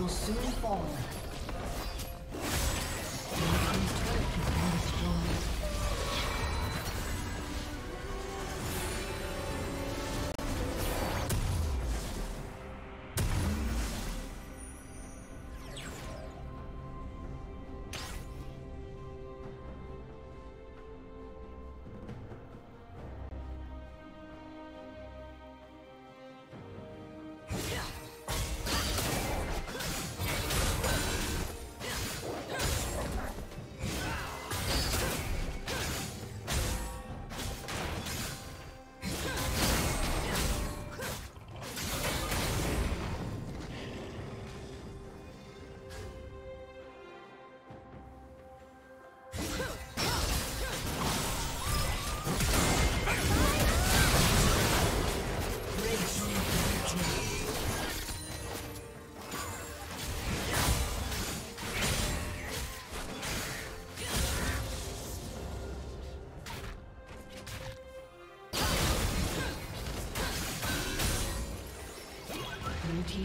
will soon fall.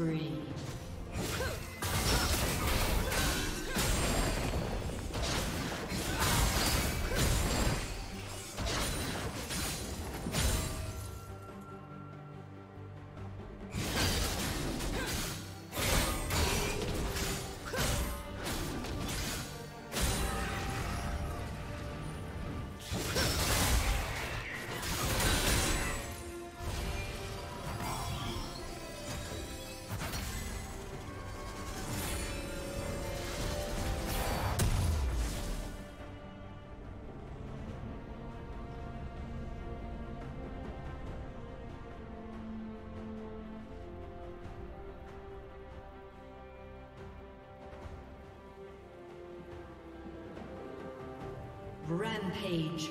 Spree. Rampage.